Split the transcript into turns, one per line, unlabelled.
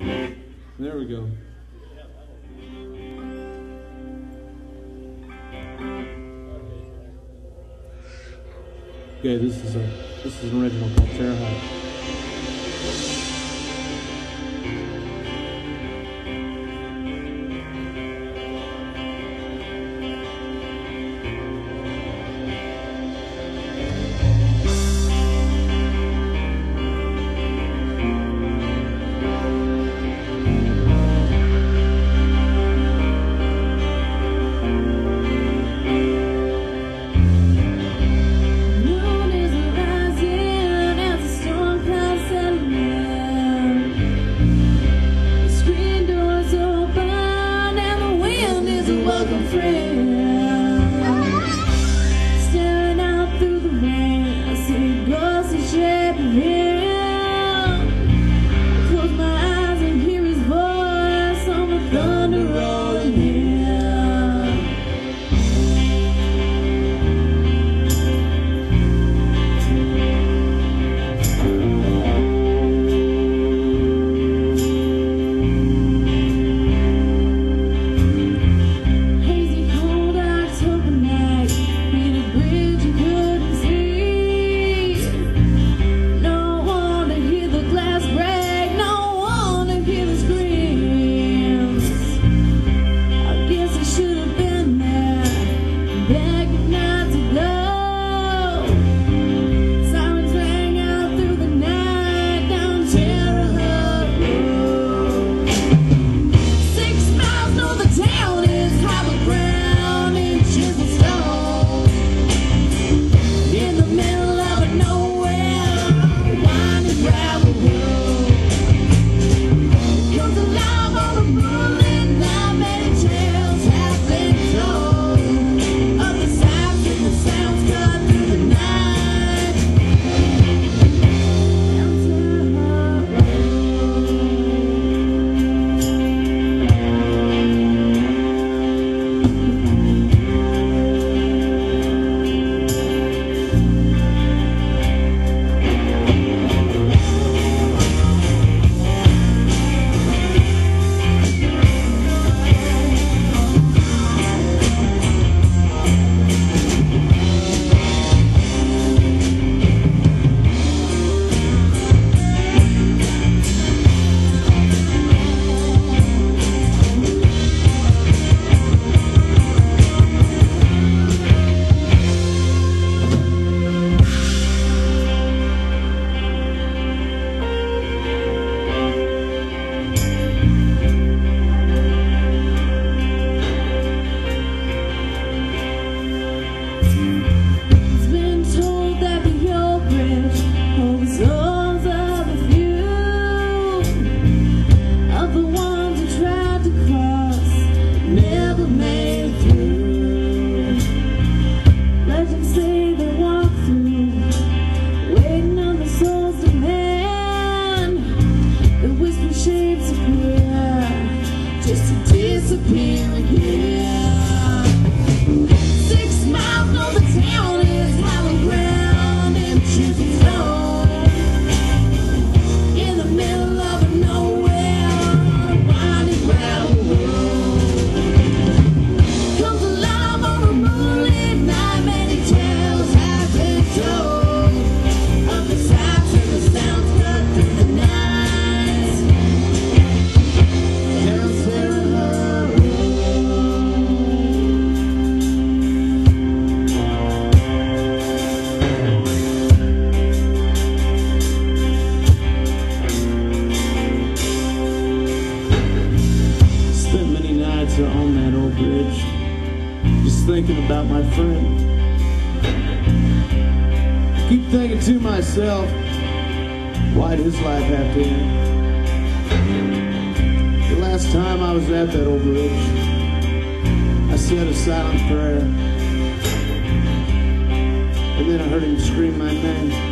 There we go. Okay, this is a this is an original called Fahrenheit.
disappear again.
thinking about my friend. I keep thinking to myself, why does life have to end? The last time I was at that old bridge, I said a silent prayer. And then I heard him scream my name.